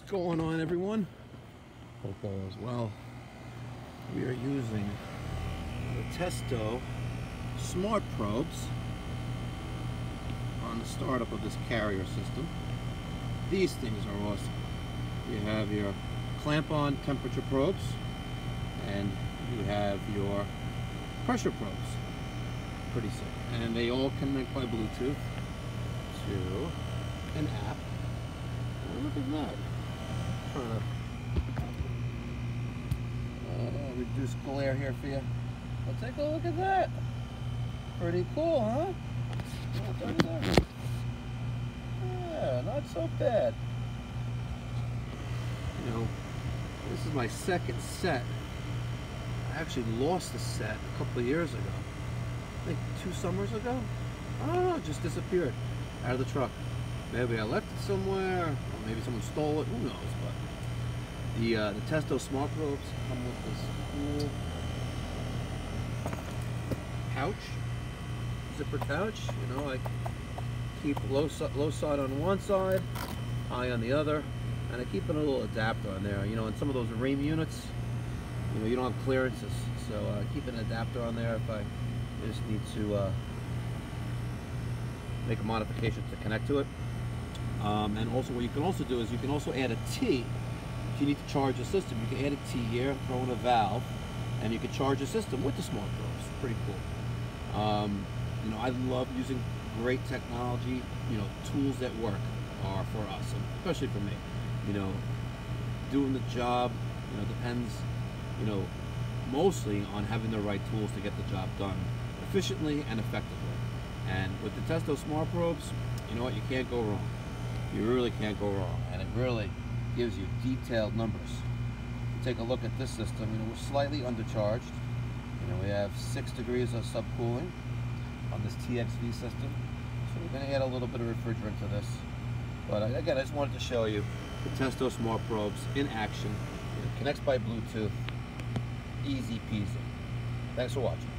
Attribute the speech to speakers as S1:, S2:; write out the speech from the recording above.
S1: going on everyone? Hope all is well. We are using the Testo Smart Probes on the startup of this carrier system. These things are awesome. You have your clamp-on temperature probes and you have your pressure probes. Pretty sick. And they all connect by Bluetooth to an app. Oh, look at that. Trying uh, glare here for you. Well, take a look at that. Pretty cool, huh? Yeah, not so bad. You know, this is my second set. I actually lost the set a couple of years ago. I think two summers ago. I don't know, it just disappeared out of the truck. Maybe I left it somewhere, or maybe someone stole it, who knows, but the, uh, the Testo Smart Probes come with this cool pouch, zipper pouch, you know, I keep low, low side on one side, high on the other, and I keep a little adapter on there, you know, in some of those Rheem units, you know, you don't have clearances, so uh, keep an adapter on there if I just need to uh, make a modification to connect to it. Um, and also what you can also do is you can also add a T. If you need to charge a system, you can add a T here, throw in a valve, and you can charge a system with the smart probes. Pretty cool. Um, you know, I love using great technology. You know, tools that work are for us, especially for me. You know, doing the job, you know, depends, you know, mostly on having the right tools to get the job done efficiently and effectively. And with the Testo Smart Probes, you know what, you can't go wrong. You really can't go wrong. And it really gives you detailed numbers. Take a look at this system, you know, we're slightly undercharged. You know, we have six degrees of subcooling on this TXV system. So we're gonna add a little bit of refrigerant to this. But again, I just wanted to show you the Testo Smart Probes in action. It connects by Bluetooth. Easy peasy. Thanks for watching.